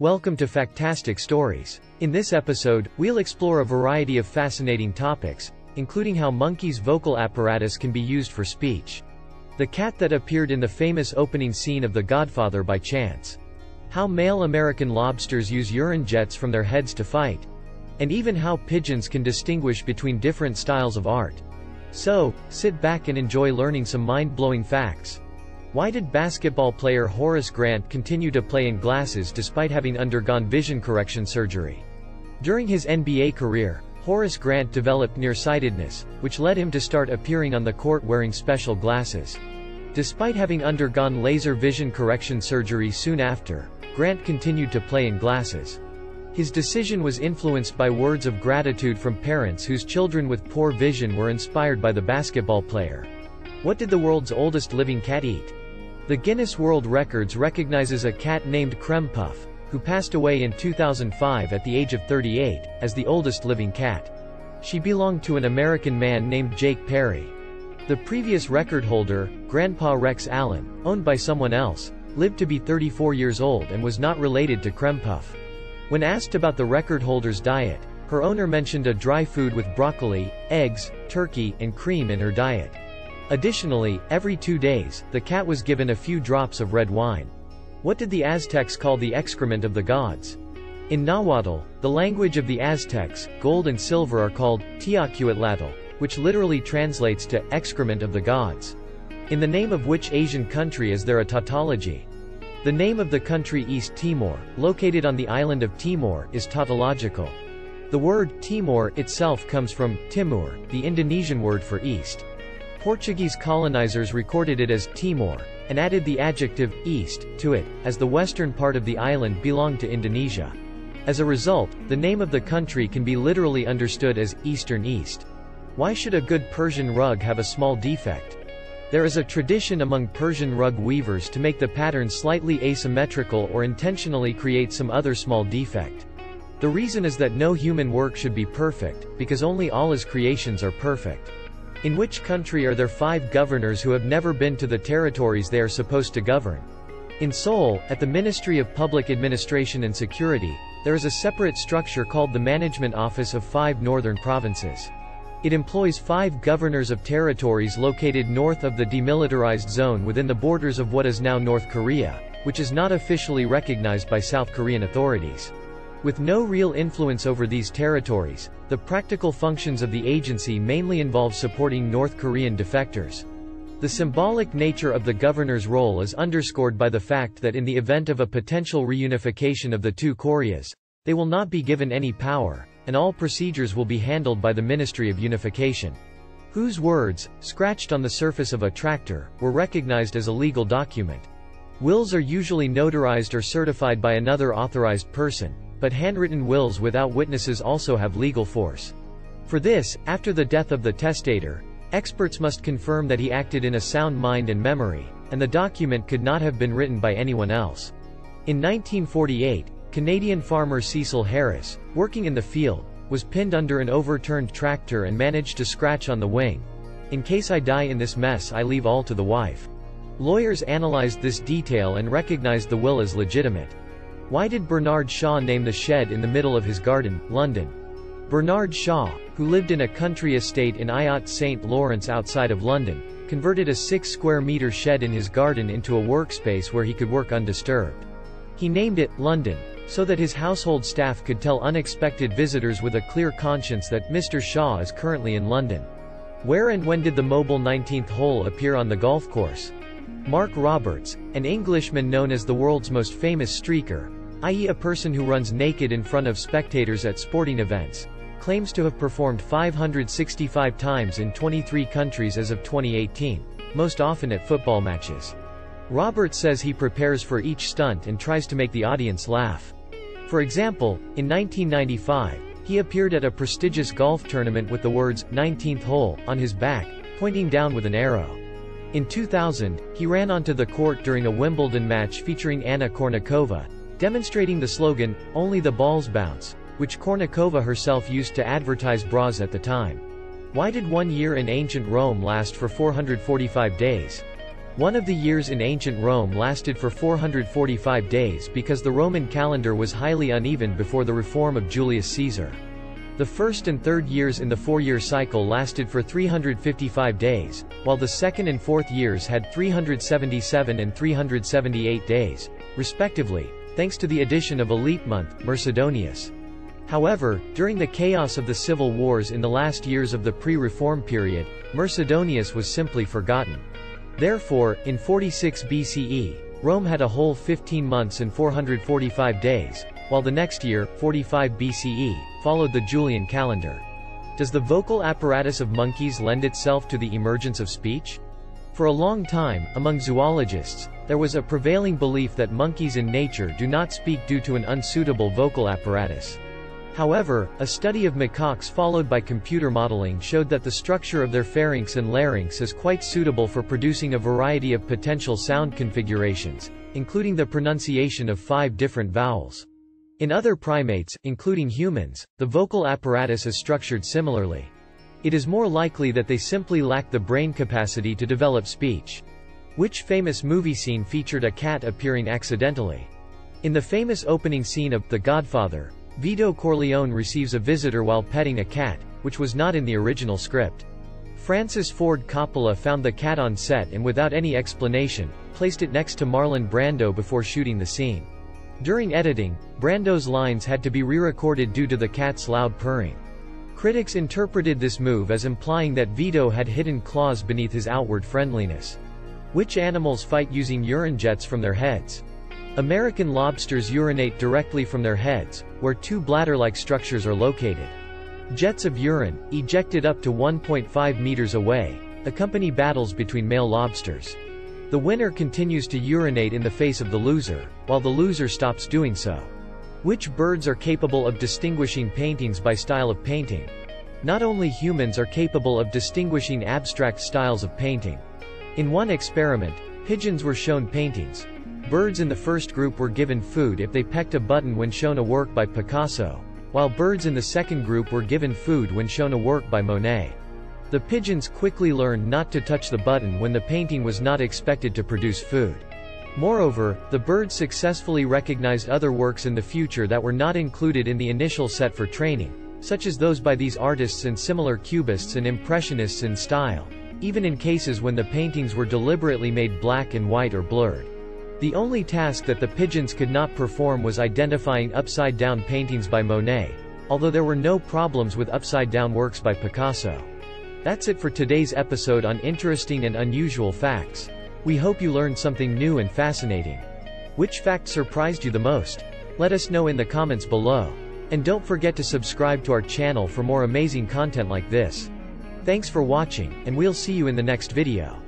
Welcome to Factastic Stories. In this episode, we'll explore a variety of fascinating topics, including how monkeys' vocal apparatus can be used for speech. The cat that appeared in the famous opening scene of The Godfather by chance. How male American lobsters use urine jets from their heads to fight. And even how pigeons can distinguish between different styles of art. So, sit back and enjoy learning some mind-blowing facts. Why did basketball player Horace Grant continue to play in glasses despite having undergone vision correction surgery? During his NBA career, Horace Grant developed nearsightedness, which led him to start appearing on the court wearing special glasses. Despite having undergone laser vision correction surgery soon after, Grant continued to play in glasses. His decision was influenced by words of gratitude from parents whose children with poor vision were inspired by the basketball player. What did the world's oldest living cat eat? The Guinness World Records recognizes a cat named Creme Puff, who passed away in 2005 at the age of 38, as the oldest living cat. She belonged to an American man named Jake Perry. The previous record holder, Grandpa Rex Allen, owned by someone else, lived to be 34 years old and was not related to Creme Puff. When asked about the record holder's diet, her owner mentioned a dry food with broccoli, eggs, turkey, and cream in her diet. Additionally, every two days, the cat was given a few drops of red wine. What did the Aztecs call the excrement of the gods? In Nahuatl, the language of the Aztecs, gold and silver are called Teocuitlatl, which literally translates to excrement of the gods. In the name of which Asian country is there a tautology? The name of the country East Timor, located on the island of Timor, is tautological. The word Timor itself comes from Timur, the Indonesian word for east. Portuguese colonizers recorded it as Timor, and added the adjective east to it, as the western part of the island belonged to Indonesia. As a result, the name of the country can be literally understood as Eastern East. Why should a good Persian rug have a small defect? There is a tradition among Persian rug weavers to make the pattern slightly asymmetrical or intentionally create some other small defect. The reason is that no human work should be perfect, because only Allah's creations are perfect. In which country are there five governors who have never been to the territories they are supposed to govern? In Seoul, at the Ministry of Public Administration and Security, there is a separate structure called the Management Office of Five Northern Provinces. It employs five governors of territories located north of the demilitarized zone within the borders of what is now North Korea, which is not officially recognized by South Korean authorities. With no real influence over these territories, the practical functions of the agency mainly involve supporting North Korean defectors. The symbolic nature of the governor's role is underscored by the fact that in the event of a potential reunification of the two Koreas, they will not be given any power, and all procedures will be handled by the Ministry of Unification. Whose words, scratched on the surface of a tractor, were recognized as a legal document. Wills are usually notarized or certified by another authorized person, but handwritten wills without witnesses also have legal force. For this, after the death of the testator, experts must confirm that he acted in a sound mind and memory, and the document could not have been written by anyone else. In 1948, Canadian farmer Cecil Harris, working in the field, was pinned under an overturned tractor and managed to scratch on the wing. In case I die in this mess I leave all to the wife. Lawyers analyzed this detail and recognized the will as legitimate. Why did Bernard Shaw name the shed in the middle of his garden, London? Bernard Shaw, who lived in a country estate in Ayot St. Lawrence outside of London, converted a six square meter shed in his garden into a workspace where he could work undisturbed. He named it, London, so that his household staff could tell unexpected visitors with a clear conscience that Mr. Shaw is currently in London. Where and when did the mobile 19th hole appear on the golf course? Mark Roberts, an Englishman known as the world's most famous streaker, i.e. a person who runs naked in front of spectators at sporting events, claims to have performed 565 times in 23 countries as of 2018, most often at football matches. Roberts says he prepares for each stunt and tries to make the audience laugh. For example, in 1995, he appeared at a prestigious golf tournament with the words, 19th hole, on his back, pointing down with an arrow. In 2000, he ran onto the court during a Wimbledon match featuring Anna Kournikova, demonstrating the slogan, only the balls bounce, which Kournikova herself used to advertise bras at the time. Why did one year in ancient Rome last for 445 days? One of the years in ancient Rome lasted for 445 days because the Roman calendar was highly uneven before the reform of Julius Caesar. The first and third years in the four-year cycle lasted for 355 days, while the second and fourth years had 377 and 378 days, respectively, thanks to the addition of a leap month, Mercedonius. However, during the chaos of the civil wars in the last years of the pre-reform period, Mercedonius was simply forgotten. Therefore, in 46 BCE, Rome had a whole 15 months and 445 days, while the next year, 45 BCE, followed the Julian calendar. Does the vocal apparatus of monkeys lend itself to the emergence of speech? For a long time, among zoologists, there was a prevailing belief that monkeys in nature do not speak due to an unsuitable vocal apparatus. However, a study of macaques followed by computer modeling showed that the structure of their pharynx and larynx is quite suitable for producing a variety of potential sound configurations, including the pronunciation of five different vowels. In other primates, including humans, the vocal apparatus is structured similarly. It is more likely that they simply lack the brain capacity to develop speech. Which famous movie scene featured a cat appearing accidentally? In the famous opening scene of The Godfather, Vito Corleone receives a visitor while petting a cat, which was not in the original script. Francis Ford Coppola found the cat on set and without any explanation, placed it next to Marlon Brando before shooting the scene. During editing, Brando's lines had to be re-recorded due to the cat's loud purring. Critics interpreted this move as implying that Vito had hidden claws beneath his outward friendliness. Which animals fight using urine jets from their heads? American lobsters urinate directly from their heads, where two bladder-like structures are located. Jets of urine, ejected up to 1.5 meters away, accompany battles between male lobsters. The winner continues to urinate in the face of the loser, while the loser stops doing so. Which birds are capable of distinguishing paintings by style of painting? Not only humans are capable of distinguishing abstract styles of painting. In one experiment, pigeons were shown paintings, Birds in the first group were given food if they pecked a button when shown a work by Picasso, while birds in the second group were given food when shown a work by Monet. The pigeons quickly learned not to touch the button when the painting was not expected to produce food. Moreover, the birds successfully recognized other works in the future that were not included in the initial set for training, such as those by these artists and similar cubists and impressionists in style, even in cases when the paintings were deliberately made black and white or blurred. The only task that the pigeons could not perform was identifying upside-down paintings by Monet, although there were no problems with upside-down works by Picasso. That's it for today's episode on interesting and unusual facts. We hope you learned something new and fascinating. Which fact surprised you the most? Let us know in the comments below. And don't forget to subscribe to our channel for more amazing content like this. Thanks for watching, and we'll see you in the next video.